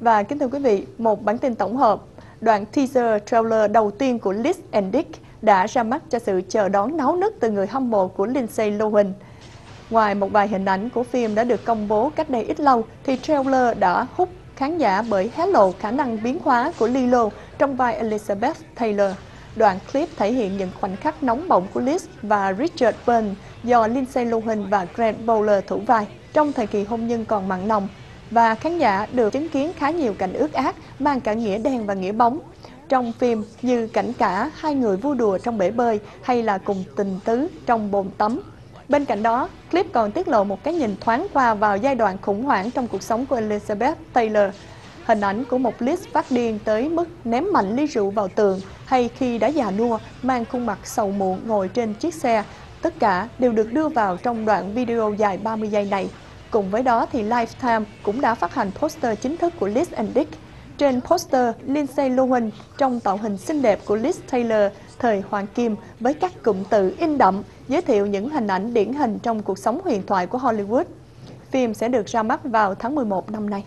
Và kính thưa quý vị, một bản tin tổng hợp, đoạn teaser trailer đầu tiên của Liz and Dick đã ra mắt cho sự chờ đón náo nức từ người hâm mộ của Lindsay Lohan. Ngoài một vài hình ảnh của phim đã được công bố cách đây ít lâu, thì trailer đã hút khán giả bởi hé lộ khả năng biến hóa của Lilo trong vai Elizabeth Taylor. Đoạn clip thể hiện những khoảnh khắc nóng bỏng của Liz và Richard Burton do Lindsay Lohan và Grant Bowler thủ vai trong thời kỳ hôn nhân còn mặn nồng và khán giả được chứng kiến khá nhiều cảnh ước ác mang cả nghĩa đen và nghĩa bóng. Trong phim như cảnh cả hai người vui đùa trong bể bơi hay là cùng tình tứ trong bồn tắm. Bên cạnh đó, clip còn tiết lộ một cái nhìn thoáng qua vào giai đoạn khủng hoảng trong cuộc sống của Elizabeth Taylor. Hình ảnh của một Liz phát điên tới mức ném mạnh ly rượu vào tường hay khi đã già nua mang khuôn mặt sầu muộn ngồi trên chiếc xe. Tất cả đều được đưa vào trong đoạn video dài 30 giây này. Cùng với đó thì Lifetime cũng đã phát hành poster chính thức của Liz and Dick. Trên poster, Lindsay Lohan trong tạo hình xinh đẹp của Liz Taylor thời Hoàng Kim với các cụm từ in đậm giới thiệu những hình ảnh điển hình trong cuộc sống huyền thoại của Hollywood. Phim sẽ được ra mắt vào tháng 11 năm nay.